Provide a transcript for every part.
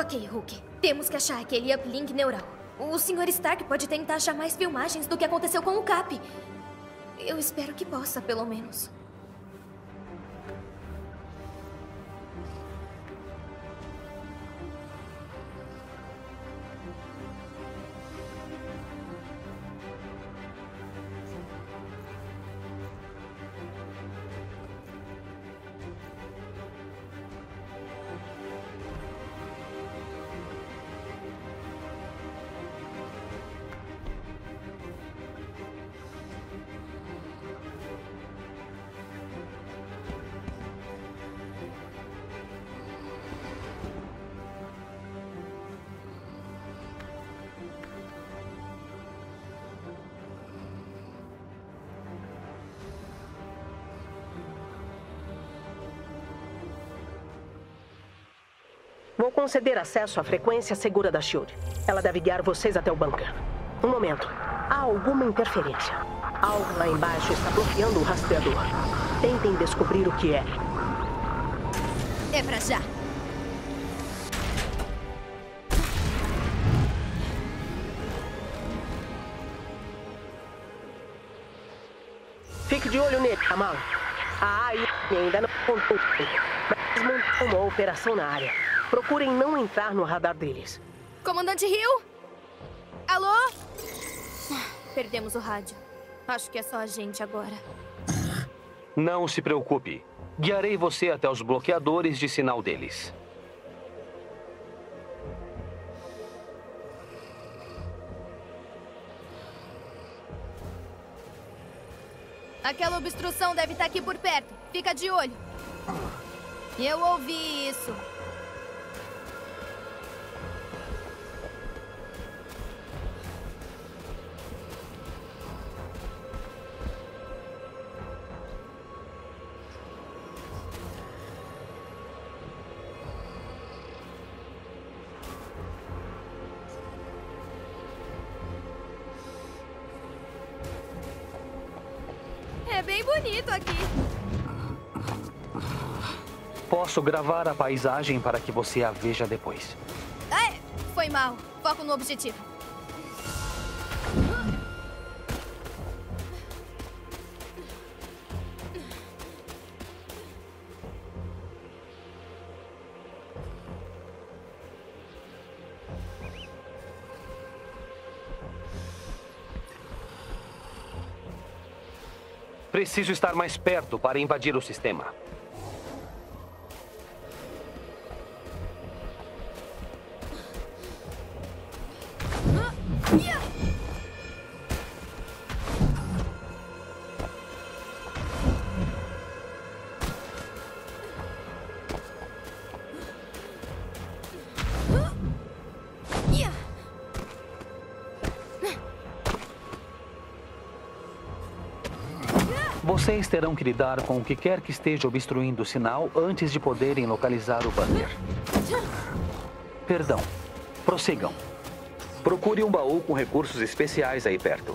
Ok, Hulk. Temos que achar aquele uplink neural. O Sr. Stark pode tentar achar mais filmagens do que aconteceu com o Cap. Eu espero que possa, pelo menos. Vou conceder acesso à frequência segura da SHIELD. Ela deve guiar vocês até o bunker. Um momento. Há alguma interferência. Algo lá embaixo está bloqueando o rastreador. Tentem descobrir o que é. É pra já. Fique de olho nele, Kamal. A AI ainda não contou, mas montou uma operação na área. Procurem não entrar no radar deles. Comandante Hill? Alô? Perdemos o rádio. Acho que é só a gente agora. Não se preocupe. Guiarei você até os bloqueadores de sinal deles. Aquela obstrução deve estar aqui por perto. Fica de olho. Eu ouvi isso. Posso gravar a paisagem para que você a veja depois. É, foi mal. Foco no objetivo. Preciso estar mais perto para invadir o sistema. Vocês terão que lidar com o que quer que esteja obstruindo o sinal antes de poderem localizar o bunker. Perdão. Prossigam. Procure um baú com recursos especiais aí perto.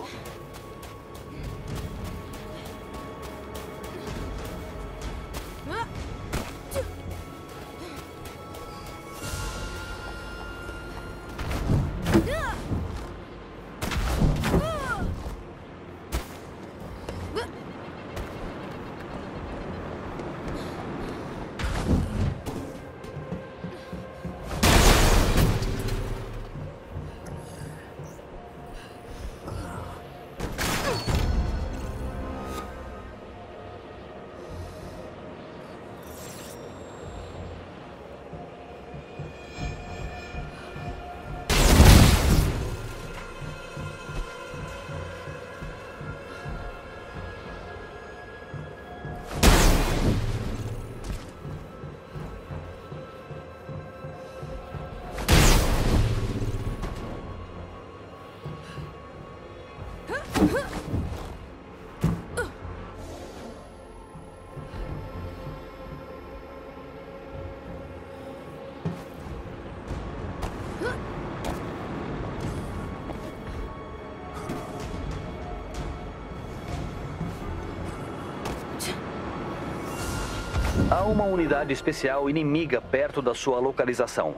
Uma unidade especial inimiga perto da sua localização.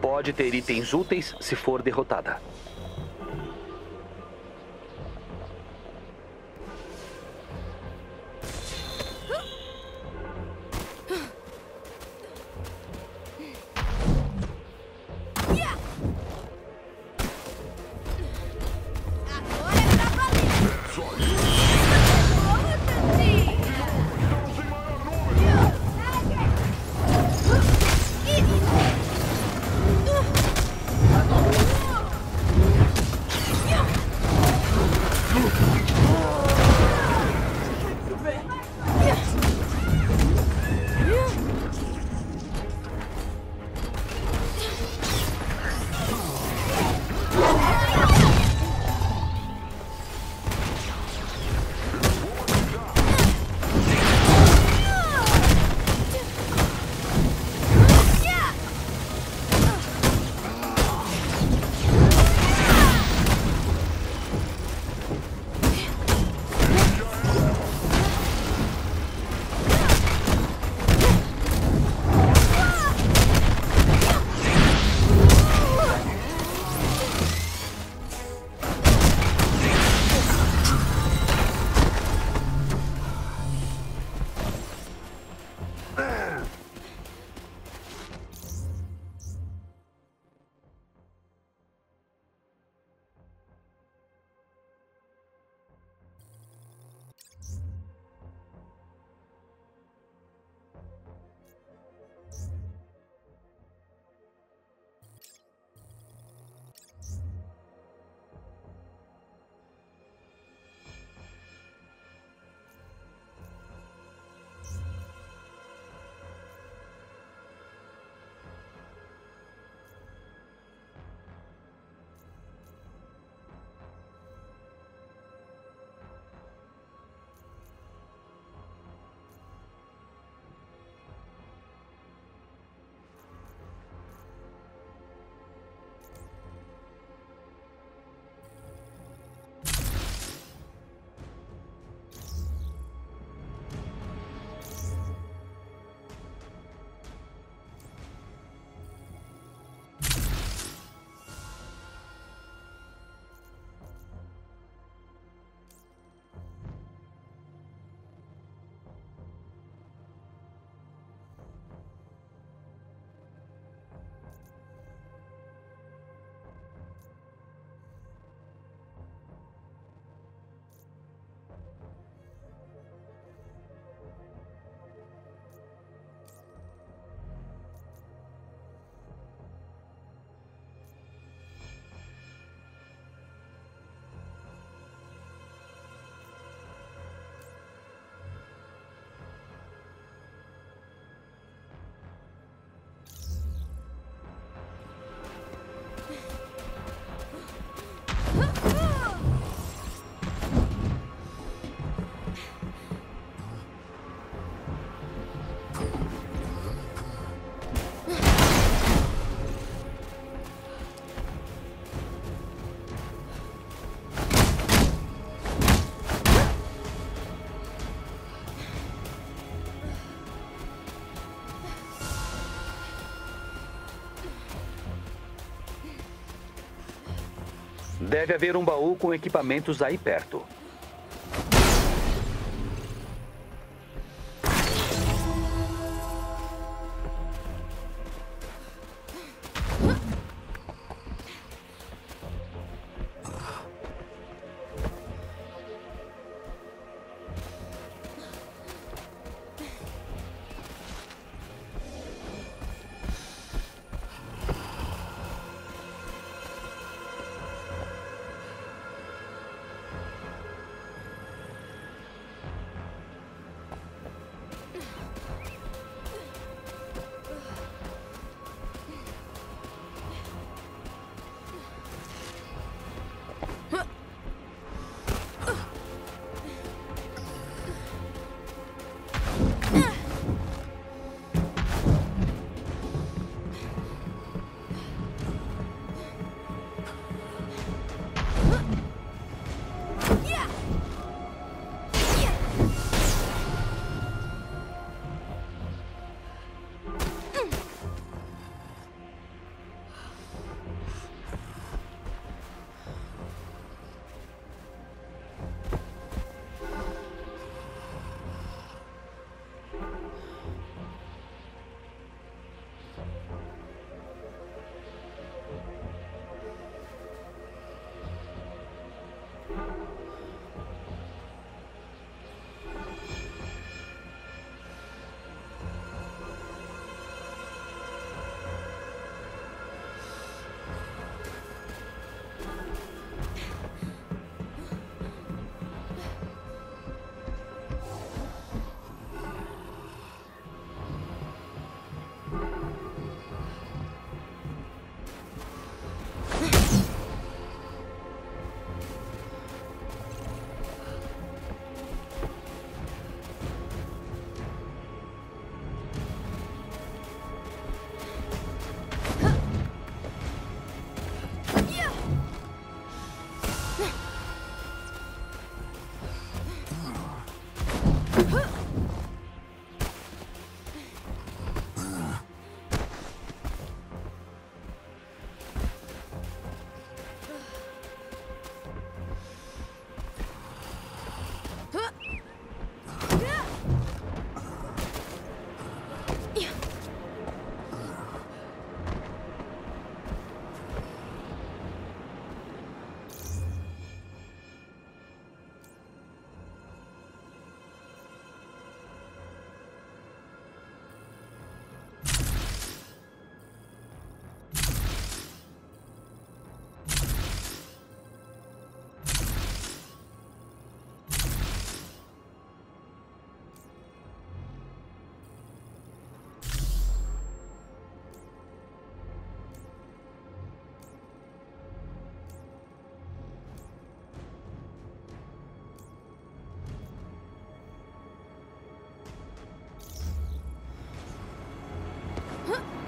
Pode ter itens úteis se for derrotada. Deve haver um baú com equipamentos aí perto.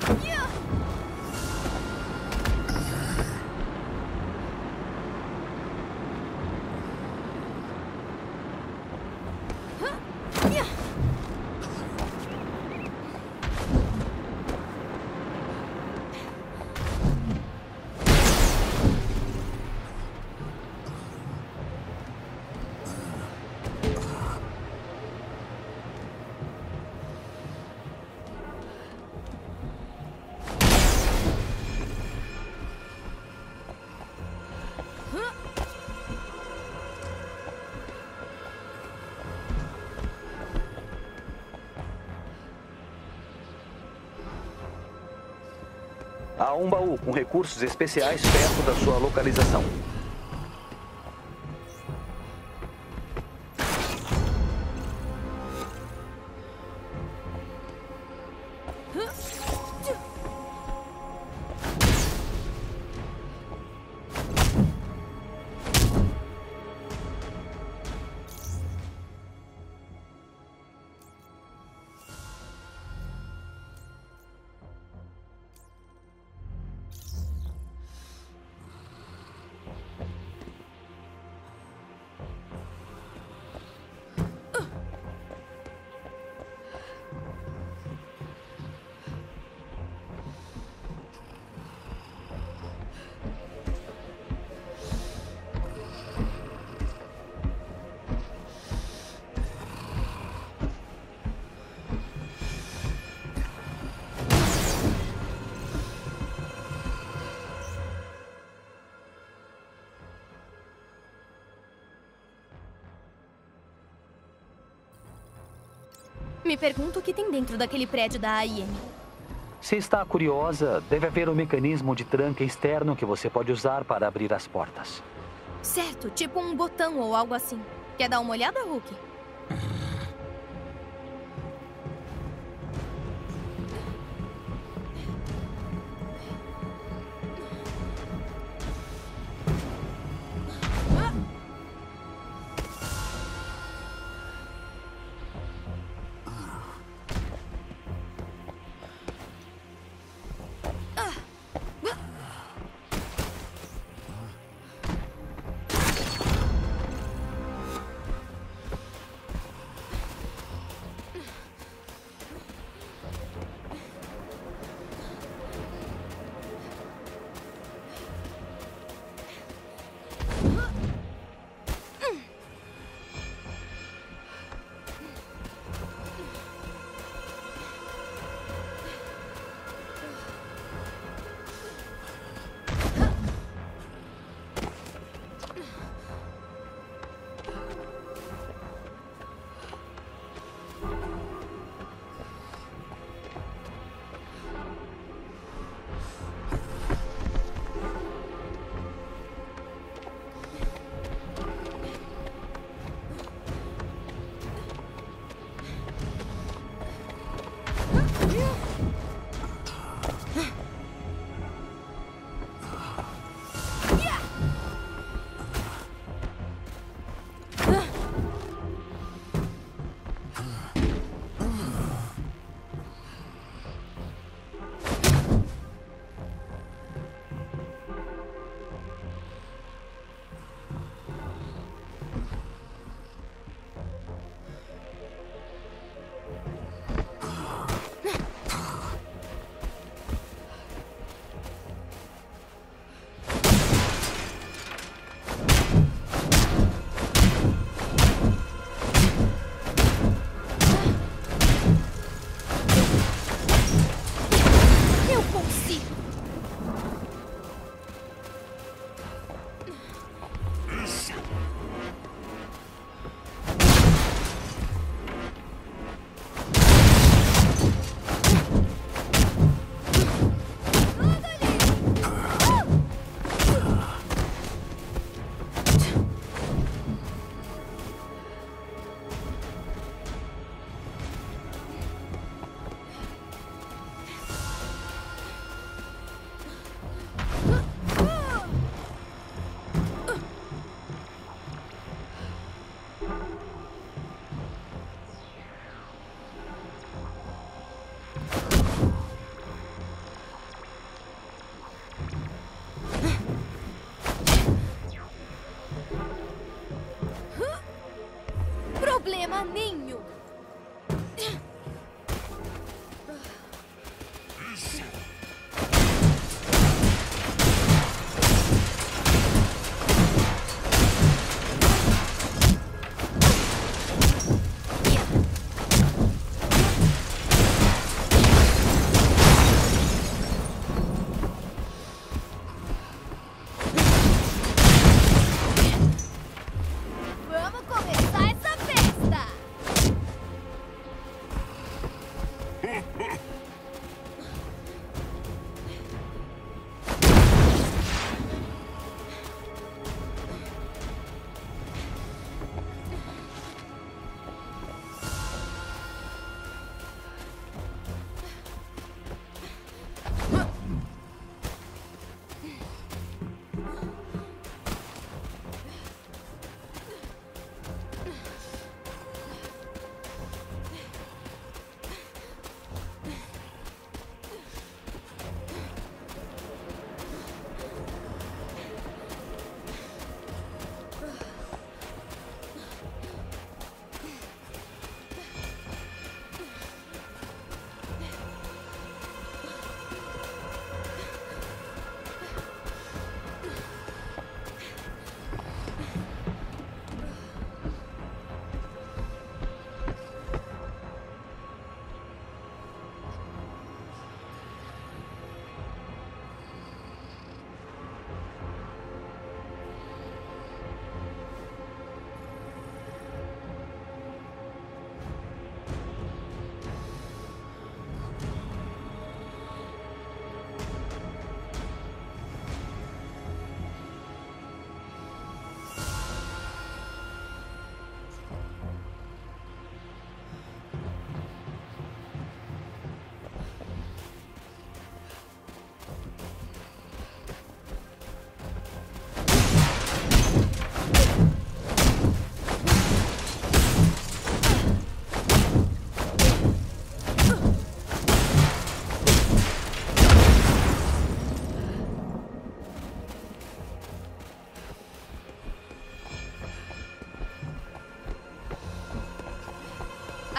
You um baú com recursos especiais perto da sua localização. Me pergunto o que tem dentro daquele prédio da AIM. Se está curiosa, deve haver um mecanismo de tranca externo que você pode usar para abrir as portas. Certo, tipo um botão ou algo assim. Quer dar uma olhada, Hulk?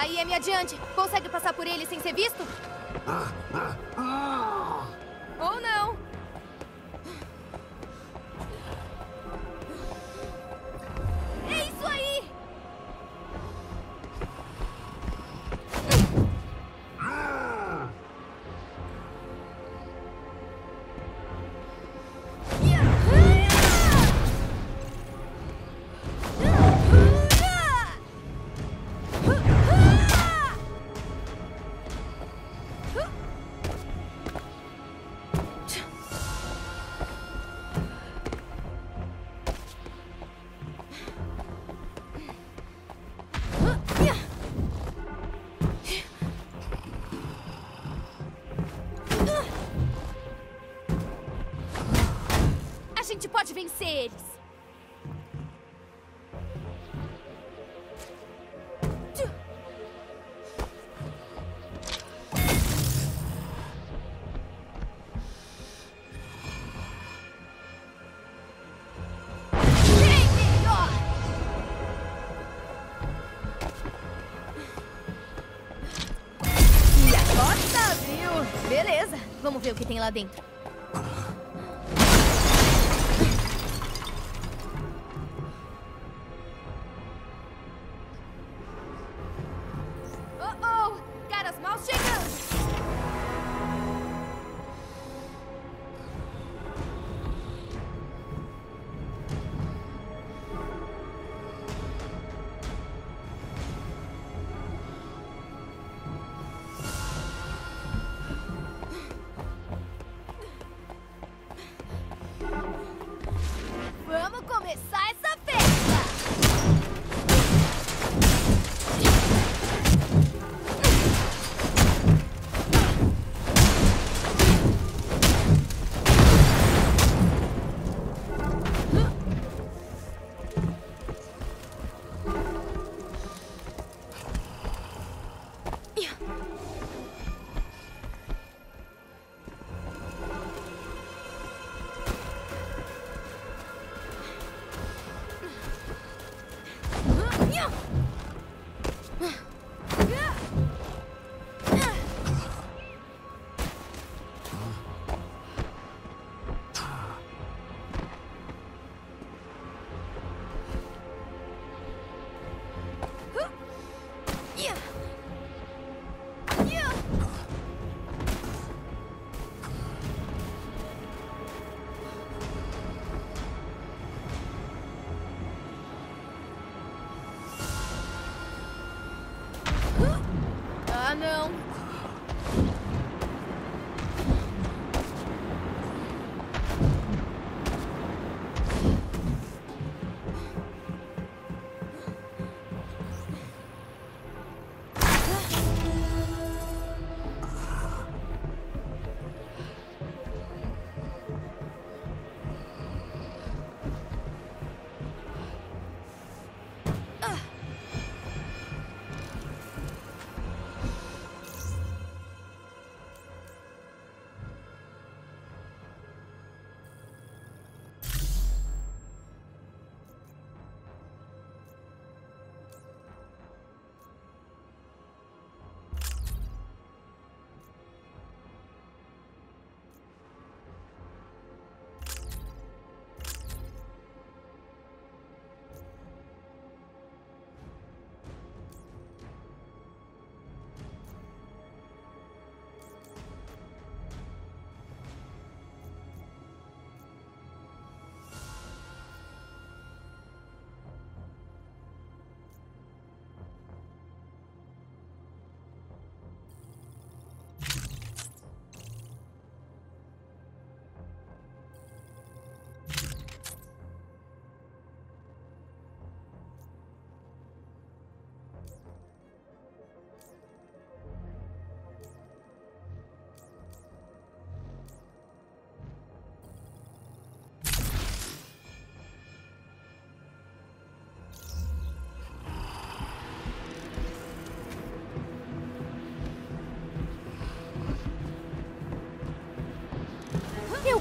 Aí, me adiante. Consegue passar por ele sem ser visto? Ou vamos ver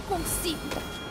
consigo!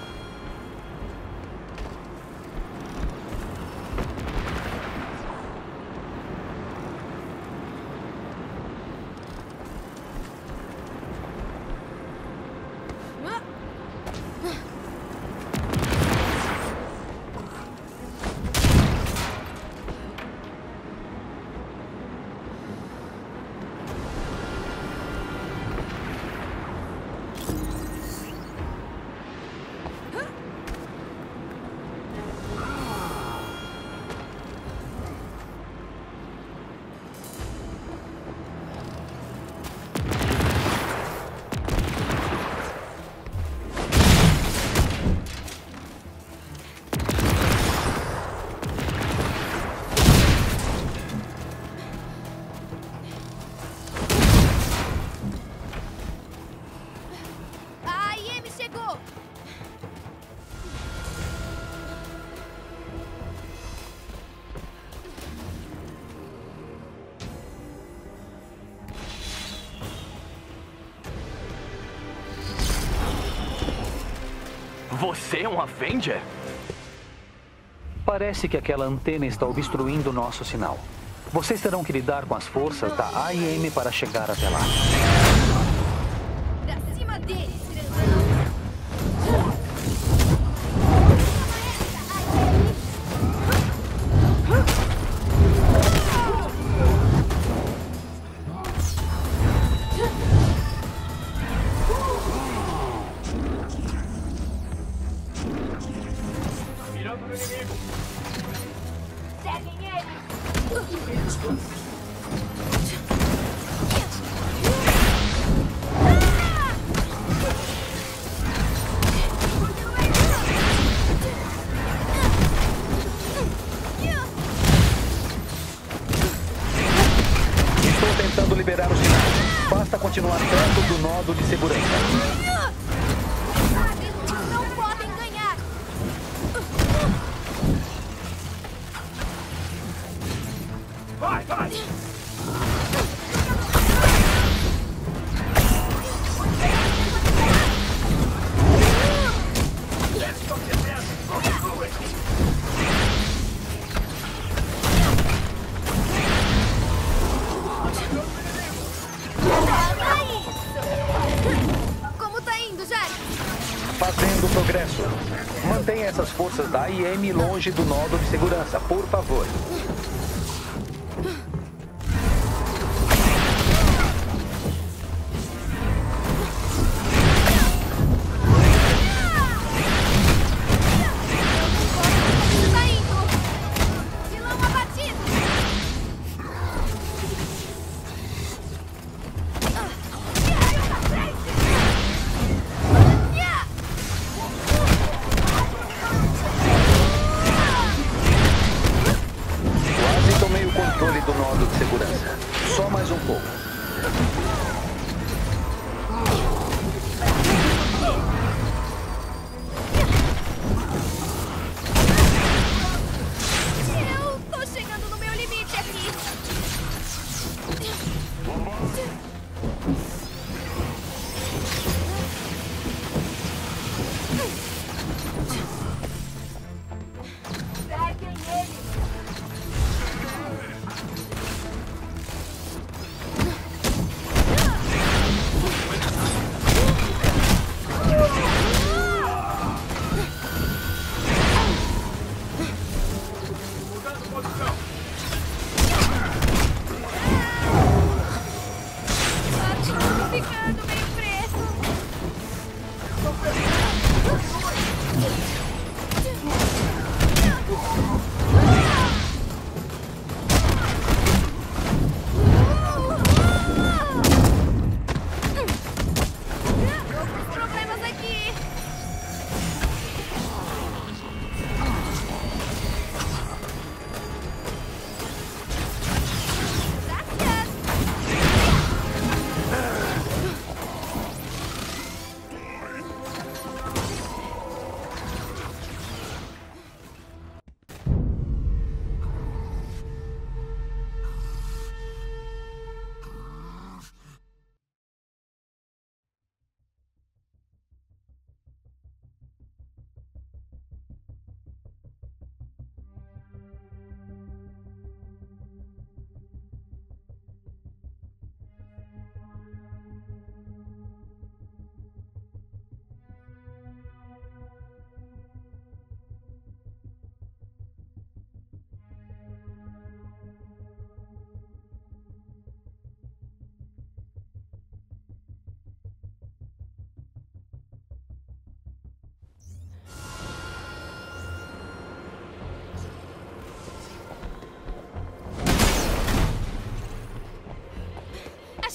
Você é um Avenger? Parece que aquela antena está obstruindo nosso sinal. Vocês terão que lidar com as forças da AIM para chegar até lá. Da AIM longe do nodo de segurança, por favor.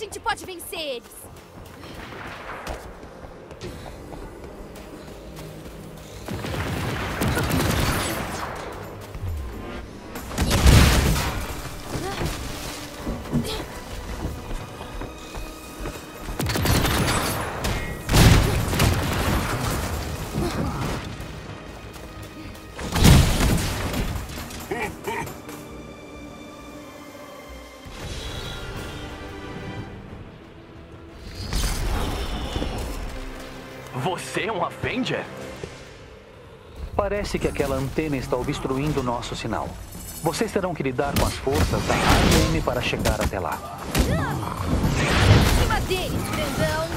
Gente pode vencer eles. Você é um Avenger? Parece que aquela antena está obstruindo o nosso sinal. Vocês terão que lidar com as forças da AIM para chegar até lá. Em cima deles, grandão!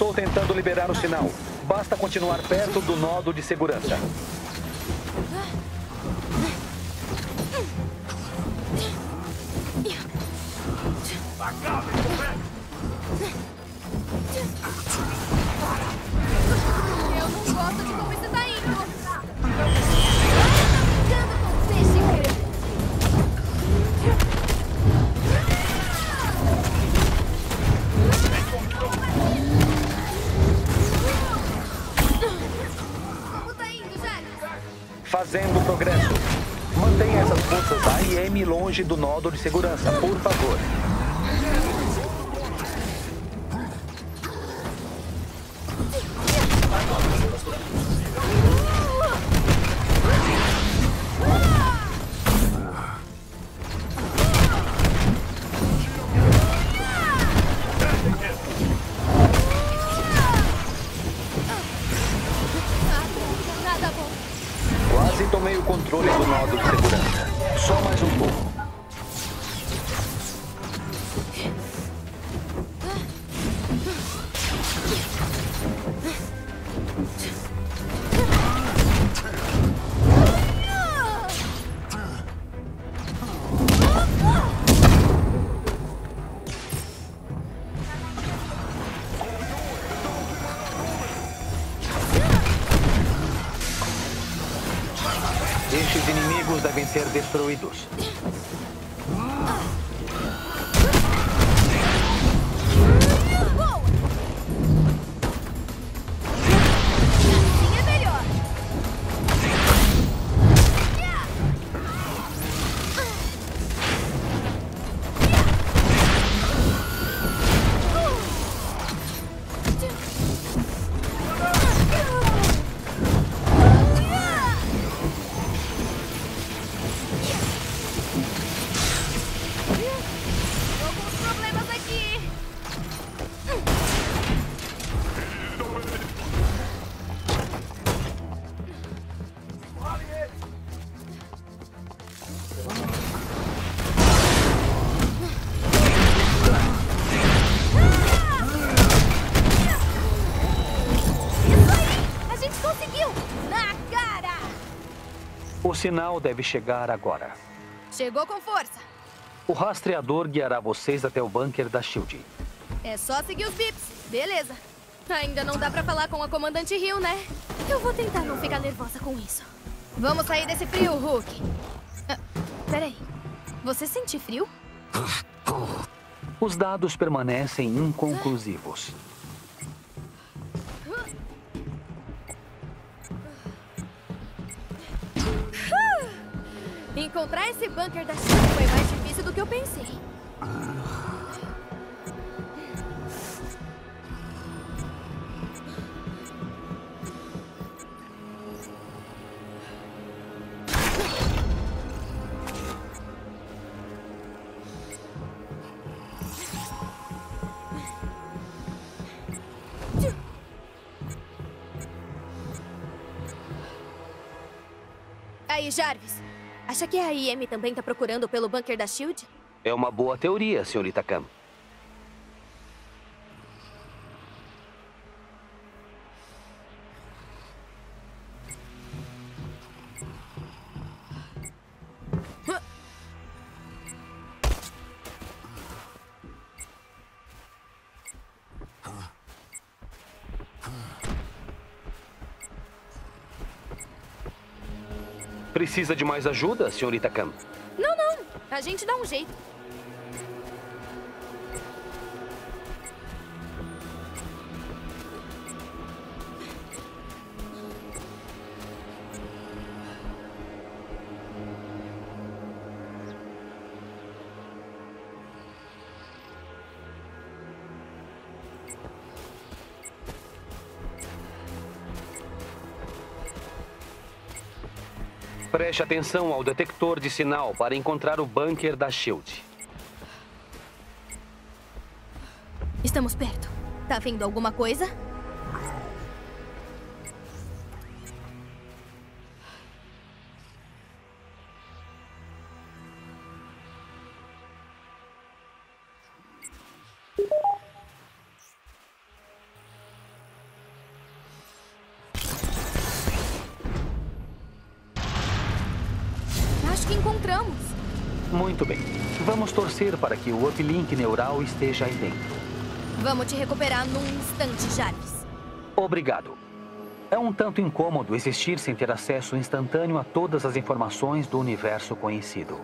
Estou tentando liberar o sinal. Basta continuar perto do nodo de segurança. Do nodo de segurança, por favor. Quase tomei o controle do nodo de segurança. Só mais um pouco. Ser destruídos. Sinal deve chegar agora. Chegou com força. O rastreador guiará vocês até o bunker da SHIELD. É só seguir os bips. Beleza. Ainda não dá pra falar com a comandante Hill, né? Eu vou tentar não ficar nervosa com isso. Vamos sair desse frio, Hulk. Ah, peraí. Você sente frio? Os dados permanecem inconclusivos. Encontrar esse bunker da Shield foi mais difícil do que eu pensei. Aí, Jarvis. Acha que a IM também tá procurando pelo bunker da Shield? É uma boa teoria, senhorita Khan. Precisa de mais ajuda, senhorita Khan? Não, não. A gente dá um jeito. Preste atenção ao detector de sinal para encontrar o bunker da SHIELD. Estamos perto. Tá vendo alguma coisa? Torcer para que o uplink neural esteja aí dentro. Vamos te recuperar num instante, Jarvis. Obrigado. É um tanto incômodo existir sem ter acesso instantâneo a todas as informações do universo conhecido.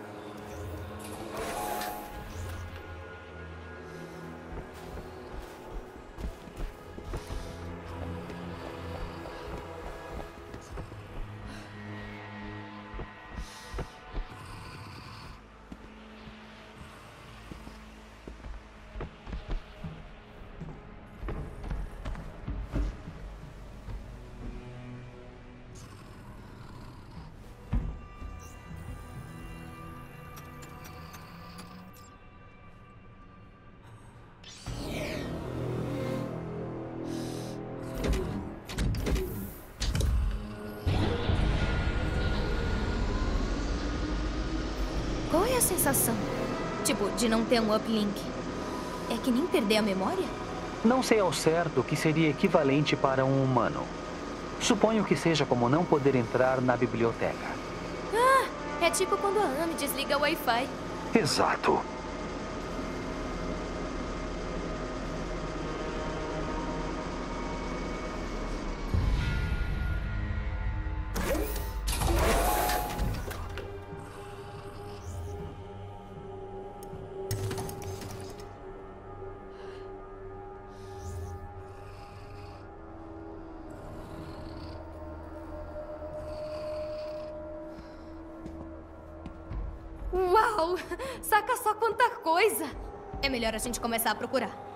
É a sensação? Tipo, de não ter um uplink. É que nem perder a memória? Não sei ao certo o que seria equivalente para um humano. Suponho que seja como não poder entrar na biblioteca. Ah, é tipo quando a Amy desliga o Wi-Fi. Exato. Saca só quanta coisa! É melhor a gente começar a procurar.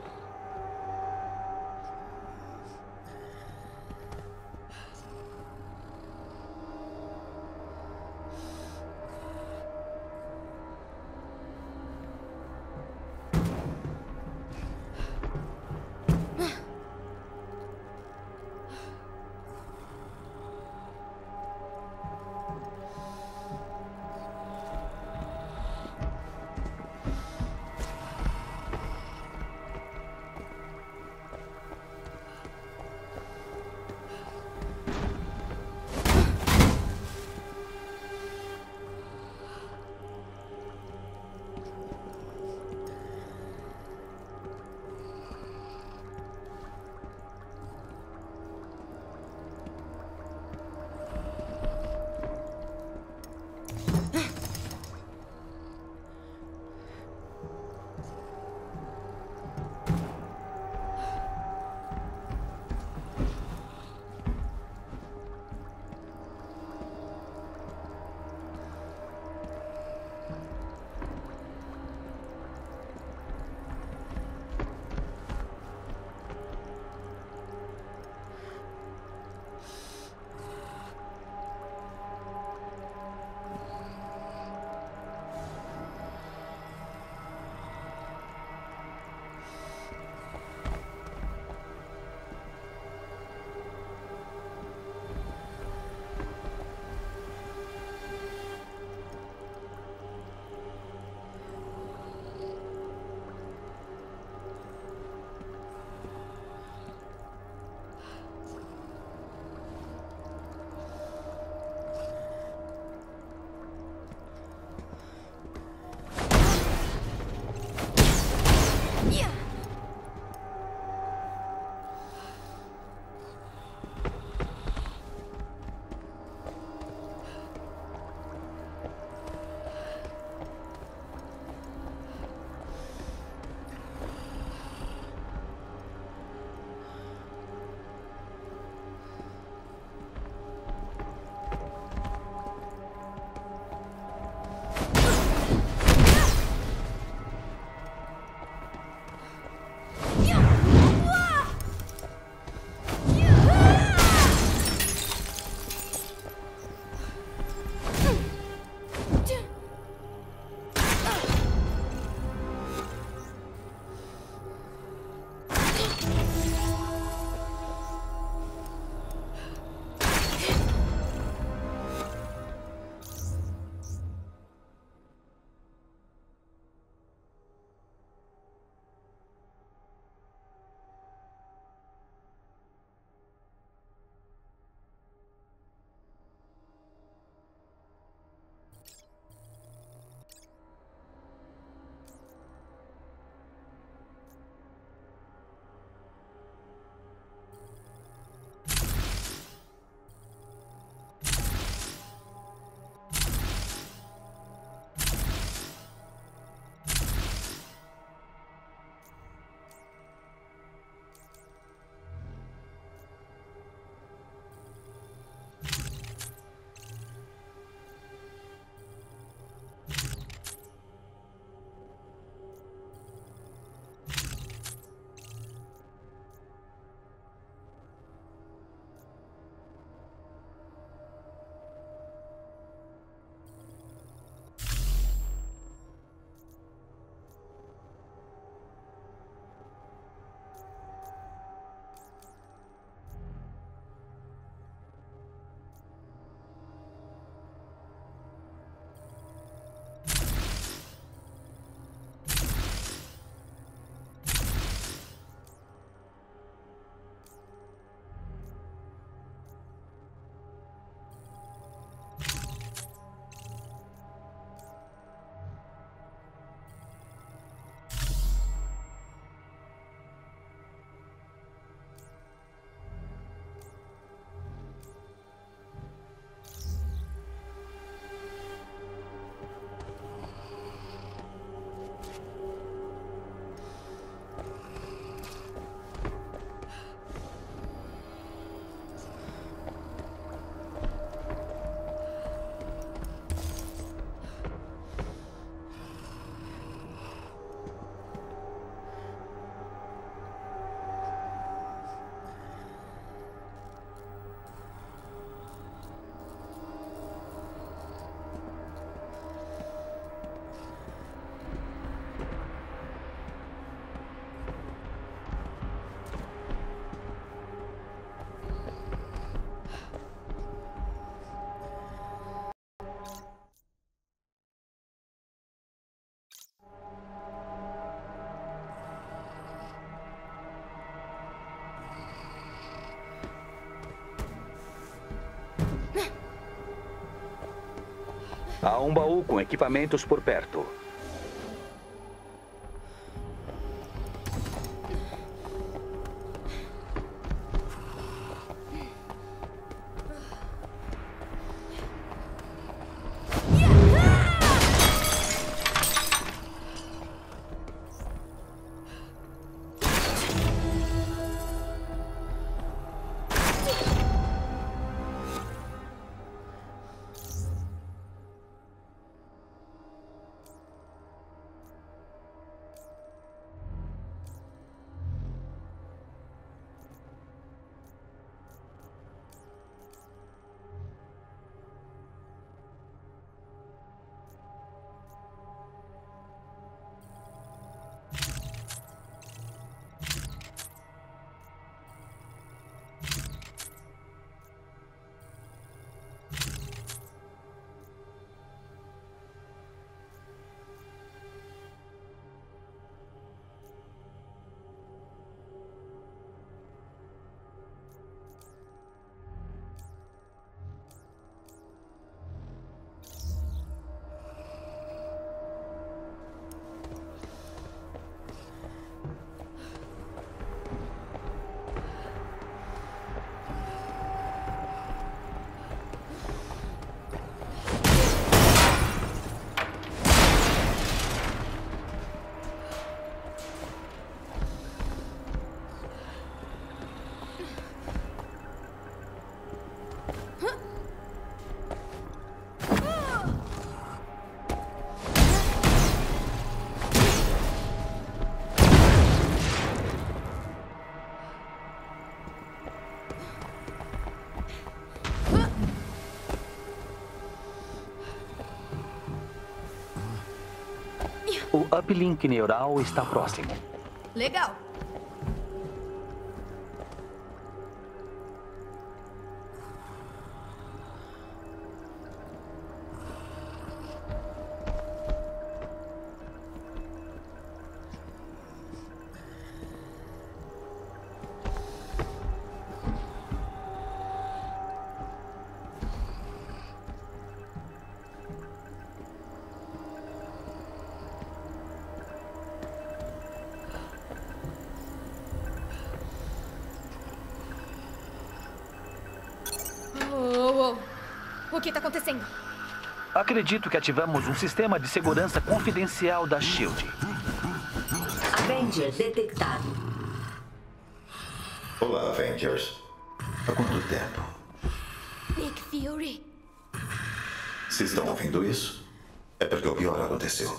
Há um baú com equipamentos por perto. Uplink neural está próximo. Legal. Acredito que ativamos um sistema de segurança confidencial da SHIELD. Avenger detectado. Olá, Avengers. Há quanto tempo? Nick Fury. Se estão ouvindo isso, é porque o pior aconteceu.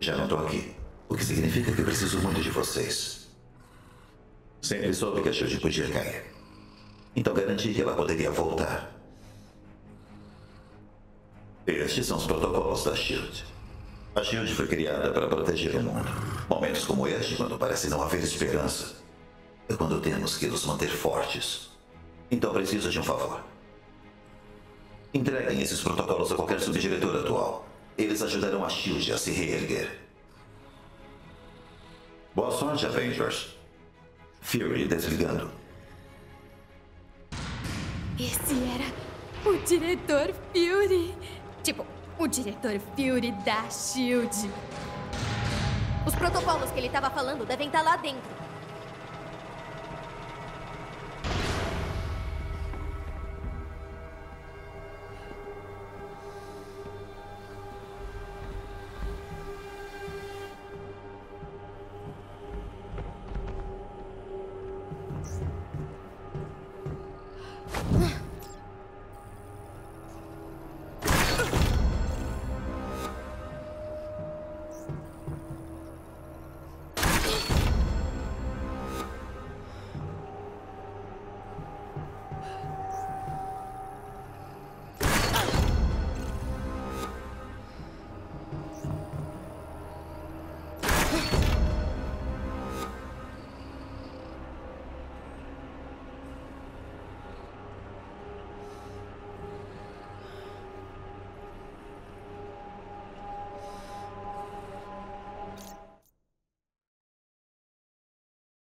Já não estou aqui. O que significa que preciso muito de vocês. Sempre soube que a Shield podia cair. Então garanti que ela poderia voltar. Estes são os protocolos da SHIELD. A SHIELD foi criada para proteger o mundo. Momentos como este, quando parece não haver esperança, é quando temos que nos manter fortes. Então preciso de um favor. Entreguem esses protocolos a qualquer subdiretor atual. Eles ajudarão a SHIELD a se reerguer. Boa sorte, Avengers. Fury desligando. Esse era o diretor Fury. Tipo, o diretor Fury da SHIELD. Os protocolos que ele estava falando devem estar lá dentro.